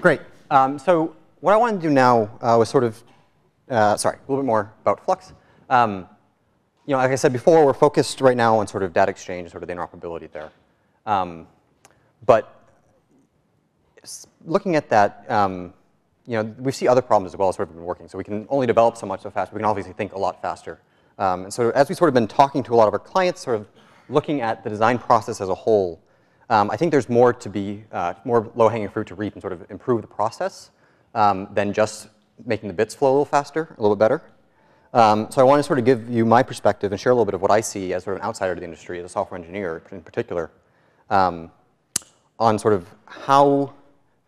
Great. Um, so what I want to do now uh, was sort of, uh, sorry, a little bit more about Flux. Um, you know, like I said before, we're focused right now on sort of data exchange, sort of the interoperability there. Um, but looking at that, um, you know, we see other problems as well as sort of been working. So we can only develop so much so fast. We can obviously think a lot faster. Um, and so as we've sort of been talking to a lot of our clients, sort of looking at the design process as a whole, um, I think there's more to be, uh, more low-hanging fruit to reap and sort of improve the process um, than just making the bits flow a little faster, a little bit better. Um, so I want to sort of give you my perspective and share a little bit of what I see as sort of an outsider to the industry, as a software engineer in particular, um, on sort of how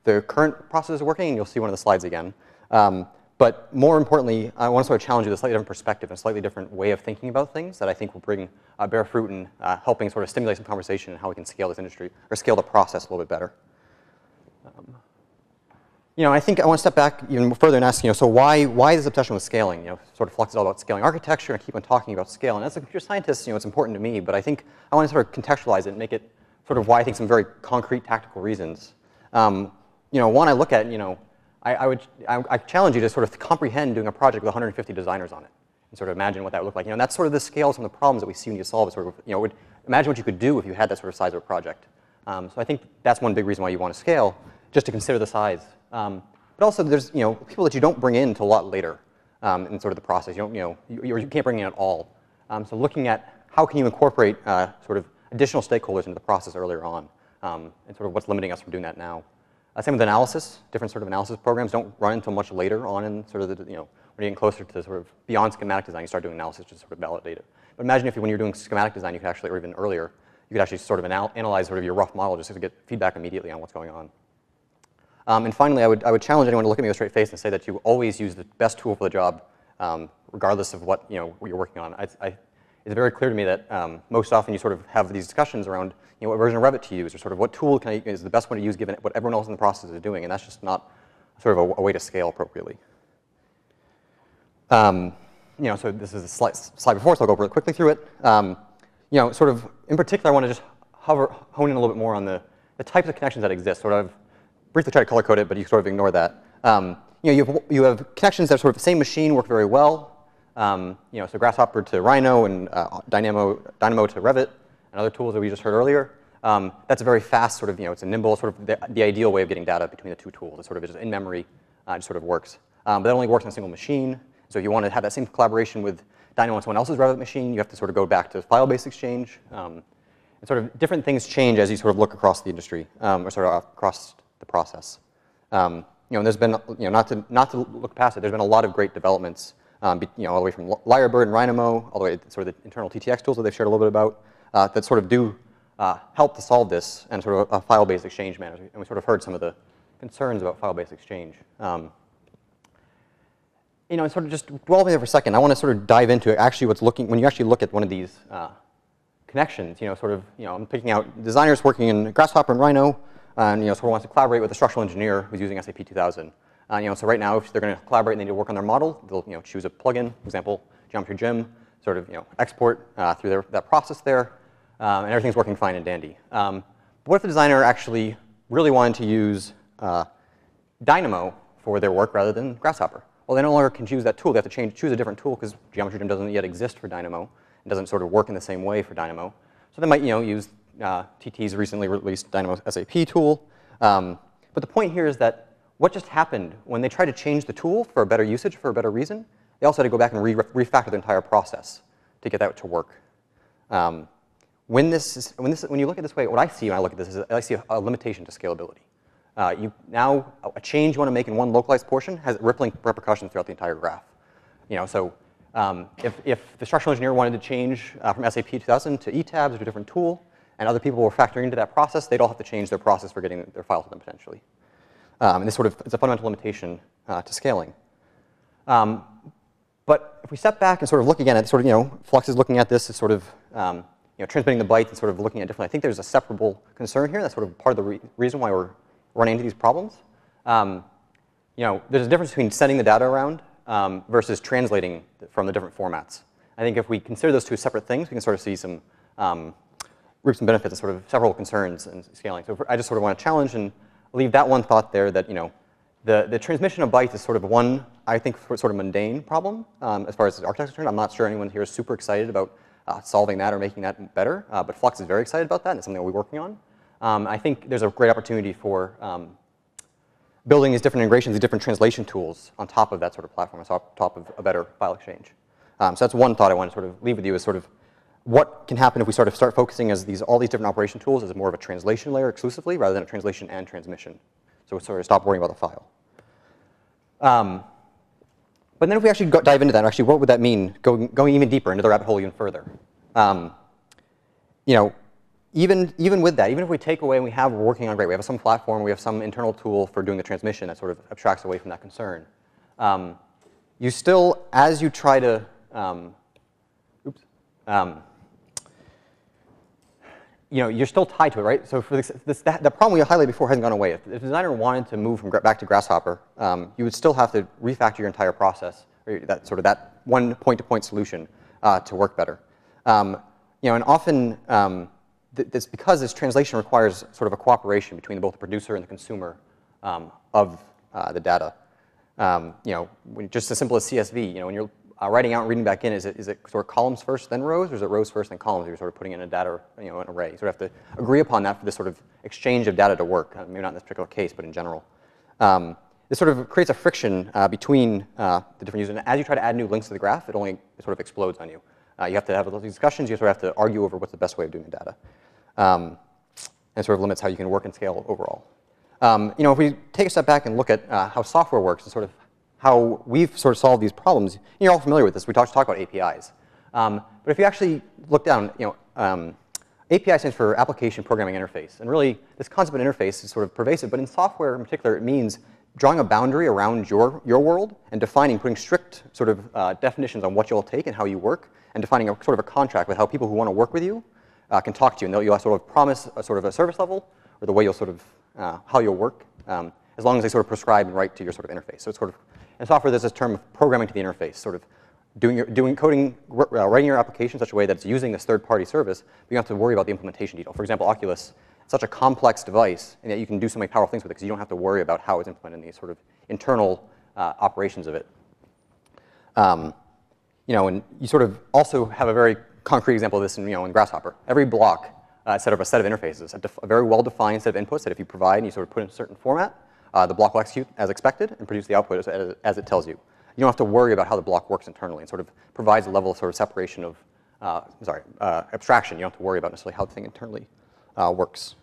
the current process is working, and you'll see one of the slides again. Um, but more importantly, I want to sort of challenge you with a slightly different perspective and a slightly different way of thinking about things that I think will bring uh, bear fruit in uh, helping sort of stimulate some conversation and how we can scale this industry, or scale the process a little bit better. Um, you know, I think I want to step back even further and ask, you know, so why, why this obsession with scaling? You know, sort of Flux is all about scaling architecture and I keep on talking about scale. And as a computer scientist, you know, it's important to me, but I think I want to sort of contextualize it and make it sort of why I think some very concrete tactical reasons. Um, you know, one I look at, you know, I, I would, I, I, challenge you to sort of comprehend doing a project with 150 designers on it and sort of imagine what that would look like. You know, and that's sort of the scale of some of the problems that we see when you solve it. Sort of, you know, would, imagine what you could do if you had that sort of size of a project. Um, so I think that's one big reason why you want to scale, just to consider the size. Um, but also, there's you know people that you don't bring in until a lot later um, in sort of the process. You don't you know you, you can't bring in at all. Um, so looking at how can you incorporate uh, sort of additional stakeholders into the process earlier on, um, and sort of what's limiting us from doing that now. Uh, same with analysis. Different sort of analysis programs don't run until much later on in sort of the you know when you're getting closer to sort of beyond schematic design, you start doing analysis to sort of validate it. But imagine if you, when you're doing schematic design, you could actually, or even earlier, you could actually sort of anal analyze sort of your rough model just to get feedback immediately on what's going on. Um, and finally, I would, I would challenge anyone to look at me with a straight face and say that you always use the best tool for the job, um, regardless of what, you know, what you're working on. I, I, it's very clear to me that um, most often you sort of have these discussions around you know, what version of Revit to use, or sort of what tool I, is the best one to use given what everyone else in the process is doing, and that's just not sort of a, a way to scale appropriately. Um, you know, so this is a slide, slide, before, so I'll go really quickly through it. Um, you know, sort of in particular, I want to just hover, hone in a little bit more on the, the types of connections that exist. Sort of briefly try to color code it, but you sort of ignore that. Um, you know, you have, you have connections that sort of the same machine work very well. Um, you know, so Grasshopper to Rhino and uh, Dynamo, Dynamo to Revit and other tools that we just heard earlier. Um, that's a very fast sort of, you know, it's a nimble sort of the, the, ideal way of getting data between the two tools. It sort of is in memory, uh, it sort of works. Um, but that only works on a single machine. So if you want to have that same collaboration with Dynamo on someone else's Revit machine, you have to sort of go back to file-based exchange. Um, and sort of different things change as you sort of look across the industry, um, or sort of across the process. Um, you know, there's been, you know, not to, not to look past it, there's been a lot of great developments, um, you know, all the way from Lyrebird and Rhynamo, all the way to sort of the internal TTX tools that they've shared a little bit about, uh, that sort of do uh, help to solve this and sort of a file-based exchange manner. And we sort of heard some of the concerns about file-based exchange. Um, you know, sort of just dwell there for a second. I want to sort of dive into actually what's looking, when you actually look at one of these uh, connections, you know, sort of, you know, I'm picking out designers working in Grasshopper and Rhino, and, you know, sort of wants to collaborate with a structural engineer who's using SAP 2000. Uh, you know, so right now, if they're going to collaborate and they need to work on their model, they'll, you know, choose a plugin, example, Geometry Gym, sort of, you know, export uh, through their, that process there, um, and everything's working fine and dandy. Um, but what if the designer actually really wanted to use uh, Dynamo for their work rather than Grasshopper? Well, they no longer can choose that tool. They have to change, choose a different tool because Geometry Gym doesn't yet exist for Dynamo. It doesn't sort of work in the same way for Dynamo. So they might, you know, use uh, TT's recently released Dynamo SAP tool. Um, but the point here is that what just happened when they tried to change the tool for a better usage, for a better reason, they also had to go back and re refactor the entire process to get that to work. Um, when, this is, when, this, when you look at this way, what I see when I look at this is I see a, a limitation to scalability. Uh, you now, a change you want to make in one localized portion has rippling repercussions throughout the entire graph. You know, so um, if, if the structural engineer wanted to change uh, from SAP 2000 to ETABS or a different tool, and other people were factoring into that process, they'd all have to change their process for getting their files to them potentially. Um, and this sort of is a fundamental limitation uh, to scaling. Um, but if we step back and sort of look again at sort of, you know, Flux is looking at this as sort of, um, you know, transmitting the bytes and sort of looking at differently. I think there's a separable concern here. That's sort of part of the re reason why we're running into these problems. Um, you know, there's a difference between sending the data around um, versus translating from the different formats. I think if we consider those two separate things, we can sort of see some um, reap some benefits and sort of several concerns in scaling. So I just sort of want to challenge and leave that one thought there that, you know, the, the transmission of bytes is sort of one, I think, sort of mundane problem um, as far as architecture concerned. I'm not sure anyone here is super excited about uh, solving that or making that better, uh, but Flux is very excited about that, and it's something that we're working on. Um, I think there's a great opportunity for um, building these different integrations, these different translation tools on top of that sort of platform, on top of a better file exchange. Um, so that's one thought I want to sort of leave with you is sort of what can happen if we sort of start focusing as these all these different operation tools as more of a translation layer exclusively rather than a translation and transmission. So we sort of stop worrying about the file. Um, but then if we actually dive into that, actually what would that mean going, going even deeper into the rabbit hole even further? Um, you know, even, even with that, even if we take away and we have, we're working on great, we have some platform, we have some internal tool for doing the transmission that sort of abstracts away from that concern. Um, you still, as you try to, um, oops, um, you know, you're still tied to it, right? So for this, this that, the problem we highlighted before hasn't gone away. If the designer wanted to move from back to Grasshopper, um, you would still have to refactor your entire process, or that sort of that one point-to-point -point solution uh, to work better. Um, you know, and often um, th because this translation requires sort of a cooperation between both the producer and the consumer um, of uh, the data. Um, you know, just as simple as CSV. You know, when you're uh, writing out and reading back in, is it, is it sort of columns first, then rows, or is it rows first, then columns? You're sort of putting in a data, you know, an array. You sort of have to agree upon that for this sort of exchange of data to work. Uh, maybe not in this particular case, but in general. Um, this sort of creates a friction uh, between uh, the different users. And as you try to add new links to the graph, it only sort of explodes on you. Uh, you have to have those discussions. You sort of have to argue over what's the best way of doing the data. Um, and sort of limits how you can work and scale overall. Um, you know, if we take a step back and look at uh, how software works and sort of how we've sort of solved these problems. You're all familiar with this. We talked talk about APIs. Um, but if you actually look down, you know, um, API stands for Application Programming Interface. And really, this concept of interface is sort of pervasive. But in software in particular, it means drawing a boundary around your, your world and defining, putting strict sort of uh, definitions on what you'll take and how you work, and defining a sort of a contract with how people who want to work with you uh, can talk to you. And you'll sort of promise a sort of a service level or the way you'll sort of, uh, how you'll work, um, as long as they sort of prescribe and write to your sort of interface. So it's sort of in software, there's this term of programming to the interface, sort of doing, your, doing coding, uh, writing your application in such a way that it's using this third-party service, but you don't have to worry about the implementation detail. For example, Oculus, such a complex device, and yet you can do so many powerful things with it because you don't have to worry about how it's implemented in the sort of internal uh, operations of it. Um, you know, and you sort of also have a very concrete example of this in, you know, in Grasshopper. Every block uh, set up a set of interfaces, a, a very well-defined set of inputs that if you provide and you sort of put in a certain format, uh, the block will execute as expected and produce the output as, as, it tells you. You don't have to worry about how the block works internally and sort of provides a level of sort of separation of, uh, sorry, uh, abstraction. You don't have to worry about necessarily how the thing internally uh, works.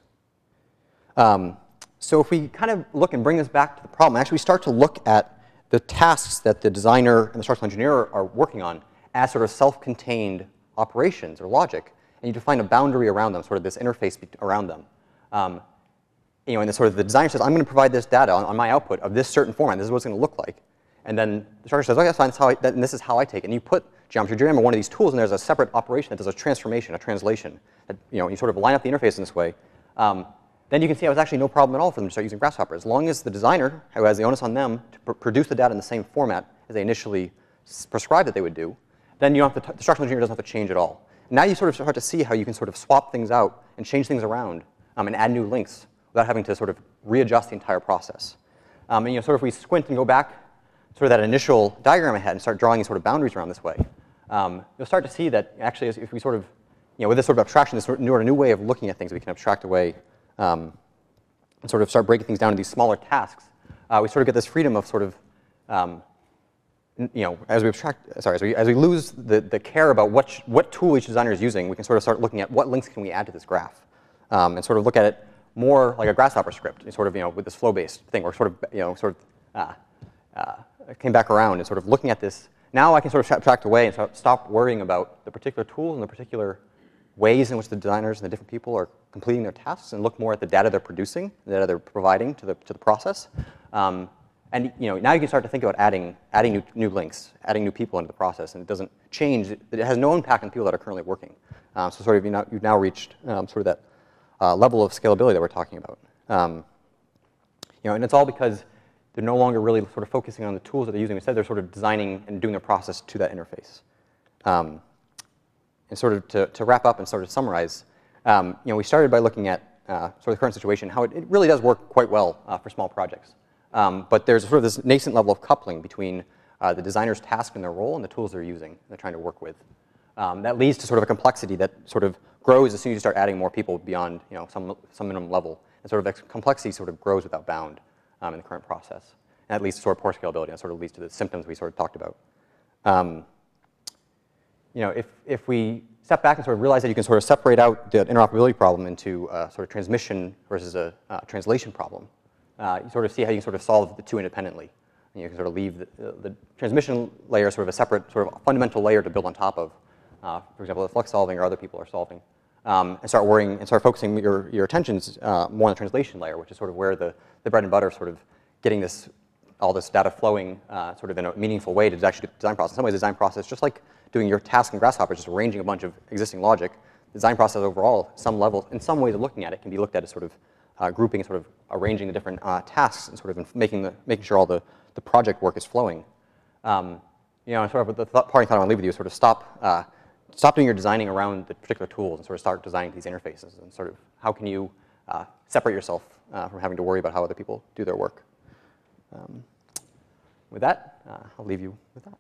Um, so if we kind of look and bring this back to the problem, actually we start to look at the tasks that the designer and the structural engineer are working on as sort of self-contained operations or logic, and you define a boundary around them, sort of this interface around them. Um, you know, and the sort of the designer says, I'm going to provide this data on, on my output of this certain format. This is what it's going to look like. And then the structure says, okay, that's fine. That's how I, and this is how I take it. And you put Geometry Gym or one of these tools, and there's a separate operation that does a transformation, a translation. That, you know, you sort of line up the interface in this way. Um, then you can see how was actually no problem at all for them to start using Grasshopper. As long as the designer, who has the onus on them to pr produce the data in the same format as they initially prescribed that they would do, then you don't have to the structural engineer doesn't have to change at all. Now you sort of start to see how you can sort of swap things out and change things around um, and add new links without having to sort of readjust the entire process. Um, and you know, sort of if we squint and go back sort of that initial diagram I had and start drawing sort of boundaries around this way, um, you'll start to see that actually if we sort of, you know, with this sort of abstraction, this sort new, new way of looking at things, we can abstract away um, and sort of start breaking things down into these smaller tasks. Uh, we sort of get this freedom of sort of, um, you know, as we abstract, sorry, as we, as we lose the, the care about what, what tool each designer is using, we can sort of start looking at what links can we add to this graph um, and sort of look at it more like a Grasshopper script, sort of, you know, with this flow-based thing, or sort of, you know, sort of uh, uh, came back around and sort of looking at this. Now I can sort of abstract away and stop worrying about the particular tools and the particular ways in which the designers and the different people are completing their tasks and look more at the data they're producing, the data they're providing to the, to the process. Um, and you know, now you can start to think about adding, adding new, new links, adding new people into the process, and it doesn't change, it has no impact on people that are currently working. Um, so sort of you now, you've now reached um, sort of that uh, level of scalability that we're talking about. Um, you know, and it's all because they're no longer really sort of focusing on the tools that they're using. Instead, they're sort of designing and doing their process to that interface. Um, and sort of to, to wrap up and sort of summarize, um, you know, we started by looking at uh, sort of the current situation, how it, it, really does work quite well uh, for small projects. Um, but there's sort of this nascent level of coupling between uh, the designer's task and their role and the tools they're using, they're trying to work with. Um, that leads to sort of a complexity that sort of grows as soon as you start adding more people beyond you know, some, some minimum level. And sort of complexity sort of grows without bound um, in the current process. And that leads to sort of poor scalability. And sort of leads to the symptoms we sort of talked about. Um, you know, if, if we step back and sort of realize that you can sort of separate out the interoperability problem into uh, sort of transmission versus a uh, translation problem, uh, you sort of see how you can sort of solve the two independently. And you can sort of leave the, the transmission layer sort of a separate sort of fundamental layer to build on top of, uh, for example, the Flux solving or other people are solving. Um, and start worrying and start focusing your, your attentions uh, more on the translation layer, which is sort of where the, the bread and butter sort of getting this, all this data flowing uh, sort of in a meaningful way to actually do the design process. In some ways, the design process, just like doing your task in Grasshopper, just arranging a bunch of existing logic. The design process overall, some level, in some ways of looking at it, can be looked at as sort of uh, grouping, and sort of arranging the different uh, tasks, and sort of making the making sure all the the project work is flowing. Um, you know, sort of the thought, parting thought I want to leave with you is sort of stop uh, stop doing your designing around the particular tools and sort of start designing these interfaces and sort of how can you uh, separate yourself uh, from having to worry about how other people do their work. Um, with that, uh, I'll leave you with that.